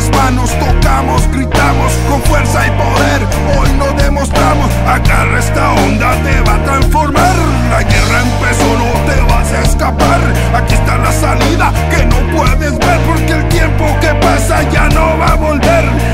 las manos, tocamos, gritamos con fuerza y poder. Hoy lo demostramos, agarra esta onda, te va a transformar. La guerra empezó, no te vas a escapar. Aquí está la salida que no puedes ver porque el tiempo que pasa ya no va a volver.